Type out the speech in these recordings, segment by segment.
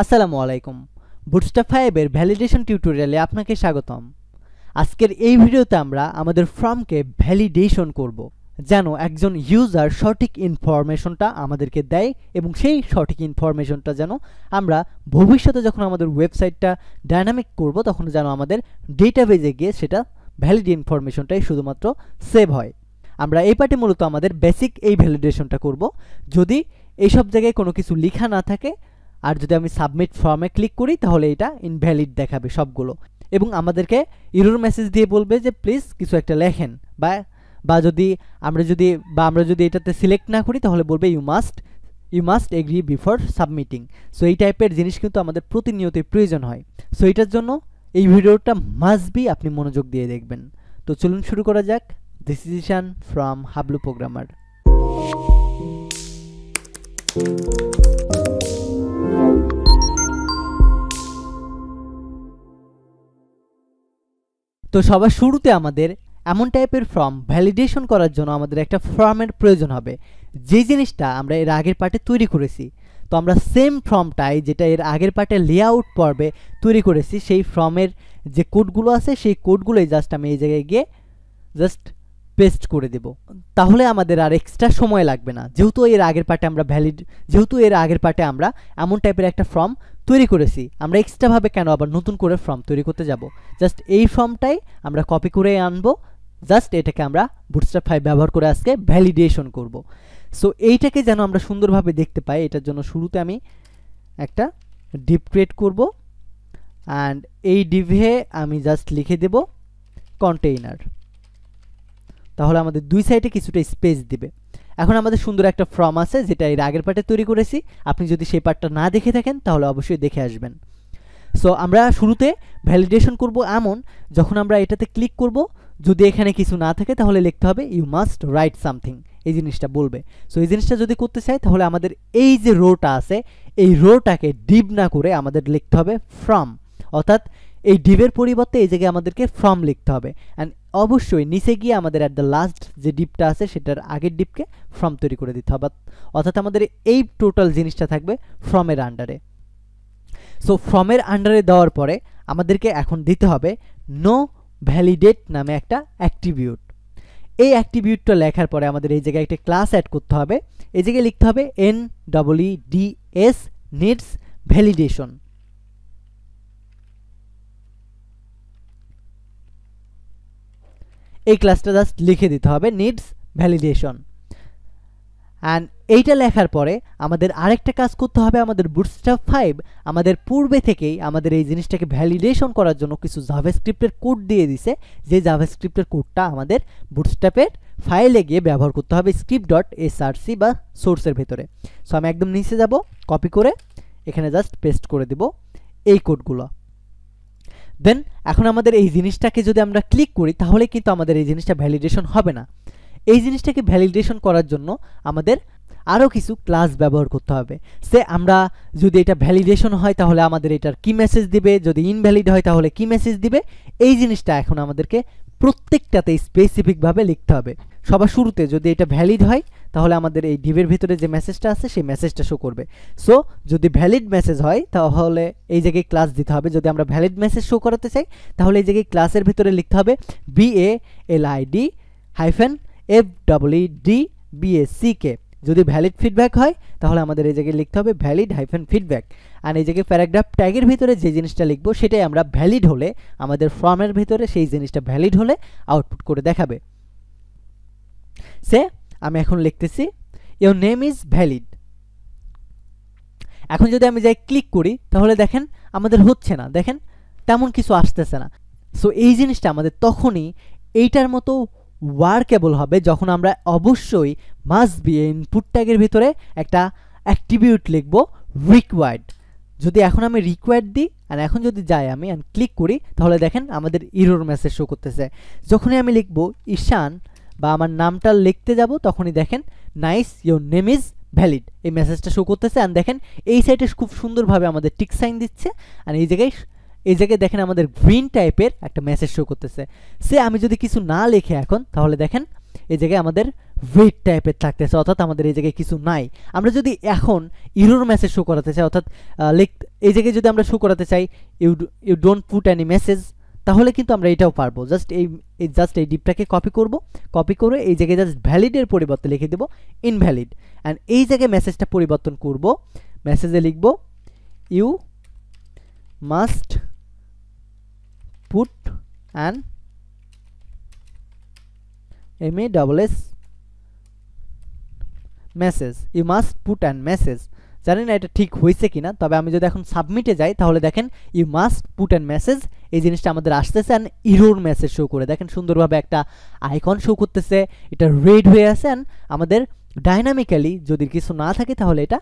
আসসালামু আলাইকুম। বুটস্টা ফাইভের ভ্যালিডেশন টিউটোরিয়ালে আপনাকে স্বাগতম। আজকের এই ভিডিওতে আমরা আমাদের ফর্মকে ভ্যালিডেশন করব, যেন একজন ইউজার সঠিক ইনফরমেশনটা আমাদেরকে দেয় এবং সেই সঠিক ইনফরমেশনটা যেন আমরা ভবিষ্যতে যখন আমাদের ওয়েবসাইটটা ডাইনামিক করব, তখন যেন আমাদের ডেটাবেজে গিয়ে সেটা ভ্যালিড ইনফরমেশনটাই শুধুমাত্র সেভ হয়। আমরা এই পার্টে মূলত আমাদের বেসিক এই ভ্যালিডেশনটা করব। যদি এইসব জায়গায় কোনো কিছু লেখা না থাকে আর যদি আমি সাবমিট ফর্মে ক্লিক করি, তাহলে এটা ইনভ্যালিড দেখাবে সবগুলো। এবং আমাদেরকে ইরোর মেসেজ দিয়ে বলবে যে প্লিজ কিছু একটা লেখেন। বা বা যদি আমরা যদি, বা আমরা যদি এটাতে সিলেক্ট না করি, তাহলে বলবে you must you must agree before submitting so এই টাইপের জিনিস কিন্তু আমাদের প্রতিনিয়তই প্রয়োজন হয়। সো এটার জন্য এই ভিডিওটা মাস্ট বি আপনি মনোযোগ দিয়ে দেখবেন। তো চলুন শুরু করা যাক। ইশান ফ্রম হাবলু প্রোগ্রামার তো সবার শুরুতে আমাদের এমন টাইপের ফর্ম ভ্যালিডেশন করার জন্য আমাদের একটা ফর্মের প্রয়োজন হবে। যে জিনিসটা আমরা এর আগের পার্টে তৈরি করেছি, তো আমরা সেম ফর্মটাই যেটা এর আগের পার্টে লেআউট পর্বে তৈরি করেছি, সেই ফর্মের যে কোডগুলো আছে, সেই কোডগুলোই জাস্ট আমি এই জায়গায় গিয়ে জাস্ট পেস্ট করে দেব। তাহলে আমাদের আর এক্সট্রা সময় লাগবে না। যেহেতু এর আগের পার্টে আমরা ভ্যালিড যেহেতু এর আগের পার্টে আমরা এমন টাইপের একটা ফর্ম তৈরি করেছি। আমরা এক্সট্রাভাবে কেন আবার নতুন করে ফর্ম তৈরি করতে যাব? জাস্ট এই ফর্মটাই আমরা কপি করে আনব। জাস্ট এটাকে আমরা বুটস্ট্রাপ ফাইভ ব্যবহার করে আজকে ভ্যালিডেশন করব। সো এইটাকে যেন আমরা সুন্দরভাবে দেখতে পাই, এটার জন্য শুরুতে আমি একটা ডিপ ক্রিয়েট করব। অ্যান্ড এই ডিভে আমি জাস্ট লিখে দেব কন্টেইনার তাহলে আমাদের দুই সাইডে কিছুটা স্পেস দিবে। এখন আমাদের সুন্দর একটা ফর্ম আছে, যেটা এর আগের পার্টে তৈরি করেছি। আপনি যদি সেই পার্টটা না দেখে থাকেন, তাহলে অবশ্যই দেখে আসবেন। সো আমরা শুরুতে ভ্যালিডেশন করব এমন, যখন আমরা এটাতে ক্লিক করব, যদি এখানে কিছু না থাকে, তাহলে লিখতে হবে ইউ মাস্ট রাইট সামথিং এই জিনিসটা বলবে। সো এই জিনিসটা যদি করতে চাই, তাহলে আমাদের এই যে রোটা আছে, এই রোটাকে ডিপ না করে আমাদের লিখতে হবে ফ্রম অর্থাৎ এই ডিভের পরিবর্তে এই জায়গায় আমাদেরকে ফ্রম লিখতে হবে। অ্যান্ড অবশ্যই নিচে গিয়ে আমাদের অ্যাট দ্য লাস্ট যে ডিপটা আছে, সেটার আগের ডিপকে ফ্রম তৈরি করে দিতে হবে। অর্থাৎ আমাদের এই টোটাল জিনিসটা থাকবে ফ্রমের আন্ডারে সো ফ্রমের আন্ডারে দেওয়ার পরে আমাদেরকে এখন দিতে হবে নো ভ্যালিডেট নামে একটা অ্যাক্টিভিউট এই অ্যাক্টিভিউটটা লেখার পরে আমাদের এই জায়গায় একটা ক্লাস অ্যাড করতে হবে। এই জায়গায় লিখতে হবে N double E D S needs validation এই ক্লাসটা জাস্ট লিখে দিতে হবে নিডস ভ্যালিডেশন অ্যান্ড এইটা লেখার পরে আমাদের আরেকটা কাজ করতে হবে আমাদের বুটস্ট্যাপ ফাইভ আমাদের পূর্বে থেকেই আমাদের এই জিনিসটাকে ভ্যালিডেশন করার জন্য কিছু জাভাস্ক্রিপ্টের কোড দিয়ে দিছে। যে জাভাস্ক্রিপ্টের কোডটা আমাদের বুটস্ট্যাপের ফাইলে গিয়ে ব্যবহার করতে হবে স্ক্রিপ্ট ডট এসআরসি বা সোর্সের ভেতরে। সো আমি একদম নিচে যাব কপি করে এখানে জাস্ট পেস্ট করে দেব এই কোডগুলো দেন এখন আমাদের এই জিনিসটাকে যদি আমরা ক্লিক করি, তাহলে কিন্তু আমাদের এই জিনিসটা ভ্যালিডেশন হবে না। এই জিনিসটাকে ভ্যালিডেশন করার জন্য আমাদের আরও কিছু ক্লাস ব্যবহার করতে হবে। সে আমরা যদি এটা ভ্যালিডেশন হয়, তাহলে আমাদের এটার কি মেসেজ দিবে? যদি ইনভ্যালিড হয়, তাহলে কি মেসেজ দিবে? এই জিনিসটা এখন আমাদেরকে প্রত্যেকটাতে স্পেসিফিকভাবে লিখতে হবে। সবার শুরুতে যদি এটা ভ্যালিড হয় তাহলে আমাদের এই ডিভের ভিতরে যে মেসেজটা আছে, সেই মেসেজটা শো করবে। সো যদি ভ্যালিড মেসেজ হয়, তাহলে এই জায়গায় ক্লাস দিতে হবে। যদি আমরা ভ্যালিড মেসেজ শো করাতে চাই, তাহলে এই জায়গায় ক্লাসের ভিতরে লিখতে হবে B A L I D hyphen F double D B A C K যদি ভ্যালিড ফিডব্যাক হয়, তাহলে আমাদের এই জায়গায় লিখতে হবে ভ্যালিড হাইফেন ফিডব্যাক আর এই জায়গায় প্যারাগ্রাফ ট্যাগের ভিতরে যে জিনিসটা লিখব, সেটাই আমরা ভ্যালিড হলে, আমাদের ফর্মের ভিতরে সেই জিনিসটা ভ্যালিড হলে আউটপুট করে দেখাবে। সে আমি এখন লিখতেছি ইউর নেম ইজ ভ্যালিড এখন যদি আমি যাই ক্লিক করি, তাহলে দেখেন আমাদের হচ্ছে না। দেখেন তেমন কিছু আসতেছে না। সো এই জিনিসটা আমাদের তখনই এইটার মতো ওয়ার্কেবল হবে যখন আমরা অবশ্যই মাস্ট বি ইনপুট ট্যাগের ভিতরে একটা অ্যাক্টিভিউট লিখব রিকোয়ার্ড যদি এখন আমি রিকোয়ার্ড দিই আর এখন যদি যাই আমি অ্যান্ড ক্লিক করি, তাহলে দেখেন আমাদের ইরোর মেসেজ শো করতেছে। যখনই আমি লিখব, ঈশান বা আমার নামটা লিখতে যাব, তখনই দেখেন nice your name is valid এই মেসেজটা শো করতেছে অ্যান্ড দেখেন, এই সাইডে খুব সুন্দরভাবে আমাদের টিক সাইন দিচ্ছে আর এই জায়গায় এই জায়গায় দেখেন আমাদের গ্রিন টাইপের একটা মেসেজ শো করতেছে। সে আমি যদি কিছু না লিখে এখন, তাহলে দেখেন, এই জায়গায় আমাদের ওয়েট টাইপের থাকতেছে, অর্থাৎ আমাদের এই জায়গায় কিছু নাই। আমরা যদি এখন ইরোর মেসেজ শো করাতে চাই, অর্থাৎ লিখ, এই জায়গায় যদি আমরা শো করাতে চাই you you don't put any message তাহলে কিন্তু আমরা এটাও পারব। জাস্ট এই জাস্ট এই ডিপটাকে কপি করব। কপি করে এই জায়গায় জাস্ট ভ্যালিডের পরিবর্তে লিখে দেবো ইনভ্যালিড অ্যান্ড এই জায়গায় মেসেজটা পরিবর্তন করব। মেসেজে লিখব you must put an M A double S message you must put and message জানি না এটা ঠিক হয়েছে কিনা, তবে আমি যদি এখন সাবমিটে যাই, তাহলে দেখেন you must put and message এই জিনিসটা আমাদের আসতেছে অ্যান্ড ইরোর মেসেজ শো করে। দেখেন সুন্দরভাবে একটা আইকন শো করতেছে। এটা রেড হয়ে আছে অ্যান্ড আমাদের ডাইনামিক্যালি যদি কিছু না থাকে তাহলে এটা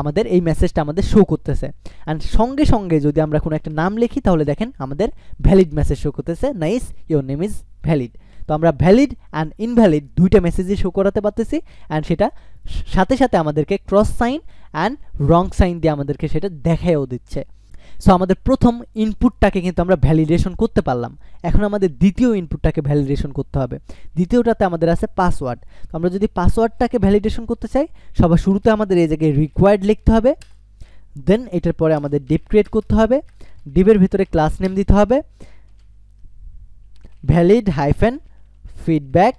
আমাদের এই মেসেজটা আমাদের শো করতেছে। অ্যান্ড সঙ্গে সঙ্গে যদি আমরা কোনো একটা নাম লিখি তাহলে দেখেন আমাদের ভ্যালিড মেসেজ শো করতেছে। Nice your name is valid তো আমরা ভ্যালিড অ্যান্ড ইনভ্যালিড দুইটা মেসেজই শো করাতে পারতেছি। অ্যান্ড সেটা সাথে সাথে আমাদেরকে cross sign and wrong sign দিয়ে আমাদেরকে সেটা দেখায়ও দিচ্ছে। সো আমাদের প্রথম ইনপুটটাকে কিন্তু আমরা ভ্যালিডেশন করতে পারলাম। এখন আমাদের দ্বিতীয় ইনপুটটাকে ভ্যালিডেশন করতে হবে। দ্বিতীয়টাতে আমাদের আছে পাসওয়ার্ড তো আমরা যদি পাসওয়ার্ডটাকে ভ্যালিডেশন করতে চাই, সবার শুরুতে আমাদের এই জায়গায় রিকোয়ার্ড লিখতে হবে। দেন এটার পরে আমাদের ডিপ ক্রিয়েট করতে হবে। ডিপের ভিতরে ক্লাস নেম দিতে হবে। ভ্যালিড হাইফেন ফিডব্যাক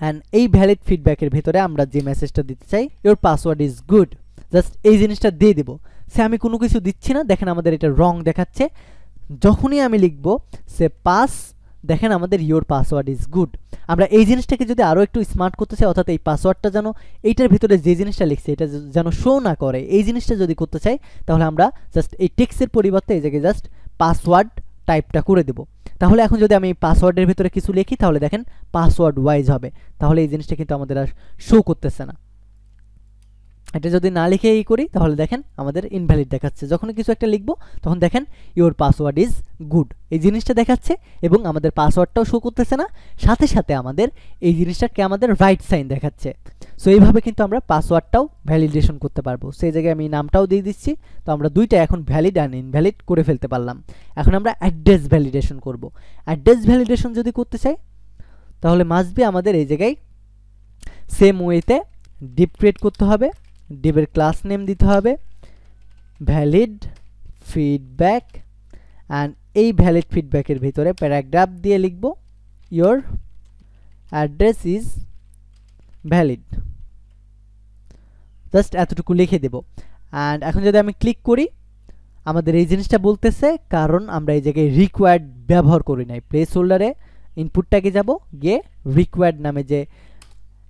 অ্যান্ড এই ভ্যালিড ফিডব্যাকের ভিতরে আমরা যে মেসেজটা দিতে চাই your password is good just এই জিনিসটা দিয়ে দেবো। সে আমি কোনো কিছু দিচ্ছি না, দেখেন আমাদের এটা রং দেখাচ্ছে। যখনই আমি লিখব, সে পাস দেখেন আমাদের ইওর পাসওয়ার্ড ইজ গুড আমরা এই জিনিসটাকে যদি আরও একটু স্মার্ট করতে চাই, অর্থাৎ এই পাসওয়ার্ডটা যেন এইটার ভিতরে যে জিনিসটা লিখছে, এটা যেন শো না করে, এই জিনিসটা যদি করতে চাই, তাহলে আমরা জাস্ট এই টেক্সের পরিবর্তে এই জায়গায় জাস্ট পাসওয়ার্ড টাইপটা করে দেব। তাহলে এখন যদি আমি পাসওয়ার্ডের ভিতরে কিছু লিখি, তাহলে দেখেন পাসওয়ার্ড ওয়াইজ হবে। তাহলে এই জিনিসটা কিন্তু আমাদের আর শো করতেছে না। এটা যদি না লিখে ই করি, তাহলে দেখেন আমাদের ইনভ্যালিড দেখাচ্ছে। যখন কিছু একটা লিখব, তখন দেখেন ইওর পাসওয়ার্ড ইজ গুড এই জিনিসটা দেখাচ্ছে এবং আমাদের পাসওয়ার্ডটাও শো করতেছে না। সাথে সাথে আমাদের এই জিনিসটাকে আমাদের রাইট সাইন দেখাচ্ছে। সো এইভাবে কিন্তু আমরা পাসওয়ার্ডটাও ভ্যালিডেশন করতে পারব। সেই জায়গায় আমি নামটাও দিয়ে দিচ্ছি। তো আমরা দুইটা এখন ভ্যালিড অ্যান্ড ইনভ্যালিড করে ফেলতে পারলাম। এখন আমরা অ্যাড্রেস ভ্যালিডেশন করব। অ্যাড্রেস ভ্যালিডেশন যদি করতে চাই, তাহলে মাসবি আমাদের এই জায়গায় সেম ওয়েতে ডিপ ক্রিয়েট করতে হবে। ডিপের ক্লাস নেম দিতে হবে। ভ্যালিড ফিডব্যাক অ্যান্ড এই ভ্যালিড ফিডব্যাকের ভিতরে প্যারাগ্রাফ দিয়ে লিখব। Your address is valid just এতটুকু লিখে দেব। অ্যান্ড এখন যদি আমি ক্লিক করি, আমাদের এই জিনিসটা বলতেছে, কারণ আমরা এই জায়গায় রিকোয়ার্ড ব্যবহার করি নাই। প্লেস হোল্ডারে ইনপুটটাকে যাব, গিয়ে রিকোয়ার্ড নামে যে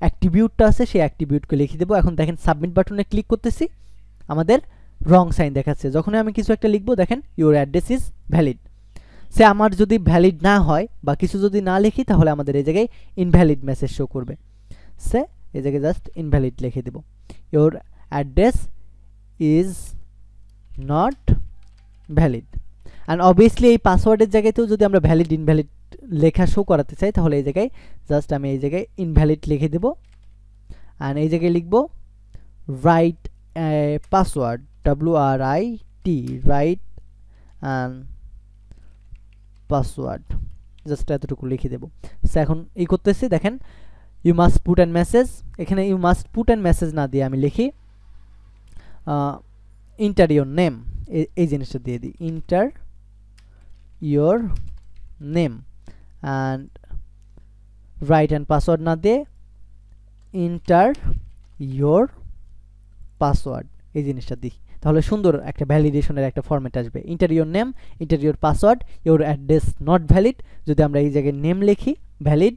অ্যাক্টিবিউটটা আছে, সেই অ্যাক্টিবিউটকে লিখে দেবো। এখন দেখেন সাবমিট বাটনে ক্লিক করতেছি। আমাদের রং সাইন দেখাচ্ছে। যখনই আমি কিছু একটা লিখব, দেখেন ইউর অ্যাড্রেস ইজ ভ্যালিড সে আমার যদি ভ্যালিড না হয় বা কিছু যদি না লিখি, তাহলে আমাদের এই জায়গায় ইনভ্যালিড মেসেজ শো করবে। সে এই জায়গায় জাস্ট ইনভ্যালিড লিখে দেব। Your address is not valid and obviously এই পাসওয়ার্ডের জায়গাতেও যদি আমরা ভ্যালিড ইনভ্যালিড লেখা শো করাতে চাই, তাহলে এই জায়গায় জাস্ট আমি এই জায়গায় ইনভ্যালিড লিখে দেব। অ্যান্ড এই জায়গায় লিখব write password W R I T write and password just এতটুকু লিখে দেবো। সো এখন এই করতেছি, দেখেন you must put and message এখানে you must put and message না দিয়ে আমি লিখি ইন্টার ইয়োর নেম এই জিনিসটা দিয়ে দিই enter your name and write and password না দিয়ে ইন্টার ইয়োর পাসওয়ার্ড এই জিনিসটা দিই। তাহলে সুন্দর একটা ভ্যালিডেশনের একটা ফর্মেট আসবে। Enter your name enter your password your address not valid যদি আমরা এই জায়গায় নেম লিখি ভ্যালিড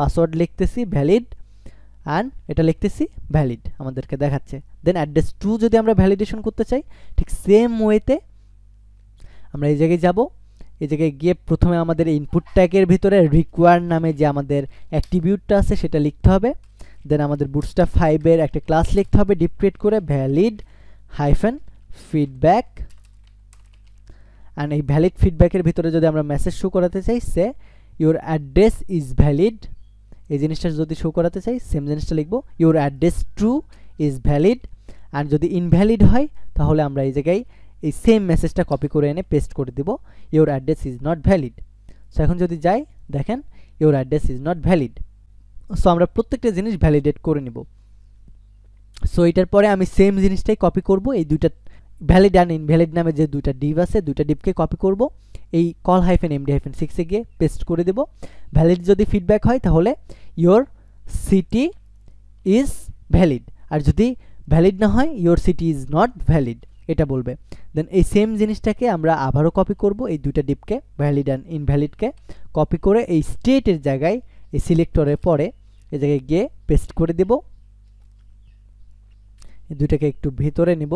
পাসওয়ার্ড লিখতেছি ভ্যালিড অ্যান্ড এটা লিখতেছি ভ্যালিড আমাদেরকে দেখাচ্ছে। দেন অ্যাড্রেস টু যদি আমরা ভ্যালিডেশন করতে চাই, ঠিক সেম ওয়েতে আমরা এই জায়গায় যাব। এই জায়গায় গিয়ে প্রথমে আমাদের ইনপুট ট্যাগের ভিতরে রিকোয়ার নামে যে আমাদের অ্যাক্টিবিউটটা আছে সেটা লিখতে হবে। দেন আমাদের বুটস্টা ফাইভের একটা ক্লাস লিখতে হবে ডিপ ক্রিয়েট করে ভ্যালিড হাইফেন ফিডব্যাক অ্যান্ড এই ভ্যালিড ফিডব্যাকের ভিতরে যদি আমরা মেসেজ শো করাতে চাই সে ইউর অ্যাড্রেস ইজ ভ্যালিড এই জিনিসটা যদি শো করাতে চাই সেম জিনিসটা লিখব your address true is valid and যদি ইনভ্যালিড হয়, তাহলে আমরা এই জায়গায় এই সেম মেসেজটা কপি করে এনে পেস্ট করে দিব your address is not valid so এখন যদি যাই, দেখেন your address is not valid so আমরা প্রত্যেকটা জিনিস ভ্যালিডেট করে নিব। সো এটার পরে আমি সেম জিনিসটাই কপি করব, এই দুইটা ভ্যালিড অ্যান্ড ইনভ্যালিড নামে যে দুইটা ডিপ আছে, দুইটা ডিপকে কপি করব, এই কল হাইফেন এমডি হাইফেন সিক্সে গিয়ে পেস্ট করে দেব। ভ্যালিড যদি ফিডব্যাক হয়, তাহলে ইয়োর সিটি ইজ ভ্যালিড আর যদি ভ্যালিড না হয় your city is not valid এটা বলবে। দেন এই সেম জিনিসটাকে আমরা আবারও কপি করব, এই দুইটা ডিপকে ভ্যালিড অ্যান্ড ইনভ্যালিডকে কপি করে এই স্টেটের জায়গায়, এই সিলেক্টরের পরে এই জায়গায় গিয়ে পেস্ট করে দেব। এই দুইটাকে একটু ভেতরে নেব।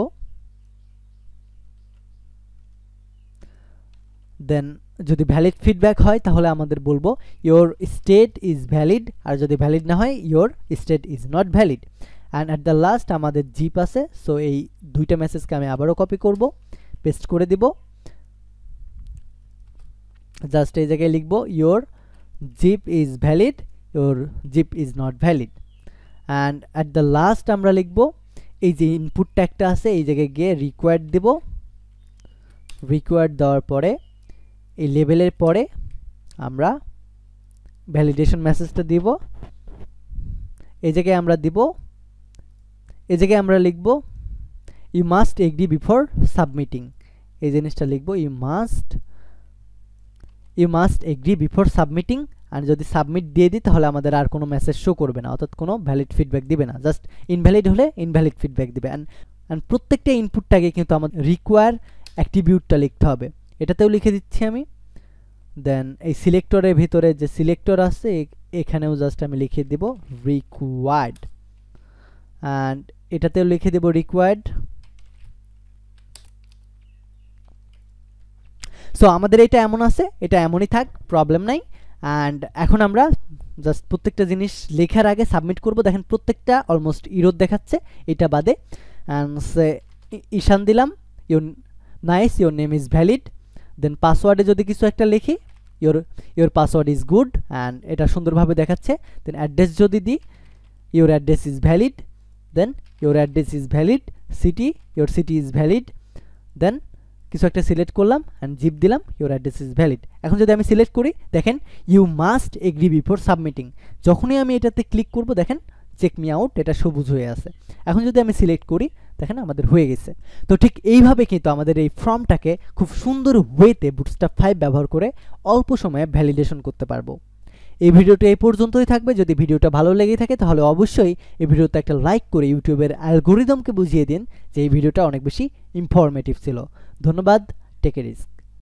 দেন যদি ভ্যালিড ফিডব্যাক হয়, তাহলে আমাদের বলব ইয়োর স্টেট ইজ ভ্যালিড আর যদি ভ্যালিড না হয় your state is not valid and at the last আমাদের জিপ আছে সো এই দুইটা মেসেজকে আমি আবারও কপি করব পেস্ট করে দিব। জাস্ট এই জায়গায় লিখব your zip is valid your zip is not valid and at the last আমরা লিখব, এই যে ইনপুট ট্যাগটা আছে, এই জায়গায় গিয়ে রিকোয়ার্ড দেব। রিকোয়ার্ড দেওয়ার পরে, এই লেভেলের পরে আমরা ভ্যালিডেশন মেসেজটা দিব। এই জায়গায় আমরা দিব এই জায়গায় আমরা লিখব you must agree before submitting এই জিনিসটা লিখব you must you must agree before submitting আর যদি সাবমিট দিয়ে দিই, তাহলে আমাদের আর কোনো মেসেজ শো করবে না, অর্থাৎ কোনো ভ্যালিড ফিডব্যাক দিবে না জাস্ট ইনভ্যালিড হলে ইনভ্যালিড ফিডব্যাক দিবে। অ্যান্ড অ্যান্ড প্রত্যেকটা ইনপুটটাকে কিন্তু আমাদের রিকোয়ার অ্যাক্টিভিউটটা লিখতে হবে। এটাতেও লিখে দিচ্ছি আমি। দেন এই সিলেক্টরের ভিতরে যে সিলেক্টর আছে এখানেও জাস্ট আমি লিখে দেব রিকোয়ার্ড অ্যান্ড এটাতেও লিখে দেব রিকোয়ার্ড সো আমাদের এটা এমন আছে, এটা এমনই থাক প্রবলেম নাই। অ্যান্ড এখন আমরা জাস্ট প্রত্যেকটা জিনিস লেখার আগে সাবমিট করব। দেখেন প্রত্যেকটা অলমোস্ট ইরোদ দেখাচ্ছে, এটা বাদে। অ্যান্ড ঈশান দিলাম your nice your name is valid then পাসওয়ার্ডে যদি কিছু একটা লিখি your your password is good and এটা সুন্দরভাবে দেখাচ্ছে। দেন অ্যাড্রেস যদি দিই your address is valid then your address is valid city your city is valid then কিছু একটা সিলেক্ট করলাম অ্যান্ড জিপ দিলাম ইউর অ্যাড্রেস ইজ ভ্যালিড এখন যদি আমি সিলেক্ট করি, দেখেন you must agree before submitting যখনই আমি এটাতে ক্লিক করব, দেখেন চেক মি আউট এটা সবুজ হয়ে আছে। এখন যদি আমি সিলেক্ট করি, দেখেন, আমাদের হয়ে গেছে। তো ঠিক এইভাবে কিন্তু আমাদের এই ফর্মটাকে খুব সুন্দর ওয়েতে বুটস্টাপ ফাইভ ব্যবহার করে অল্প সময়ে ভ্যালিডেশন করতে পারব। এই ভিডিওটি এই পর্যন্তই থাকবে। যদি ভিডিওটা ভালো লেগে থাকে, তাহলে অবশ্যই এই ভিডিওতে একটা লাইক করে ইউটিউবের অ্যালগোরিদমকে বুঝিয়ে দিন যে এই ভিডিওটা অনেক বেশি ইনফরমেটিভ ছিল। ধন্যবাদ টেকে রিস্ক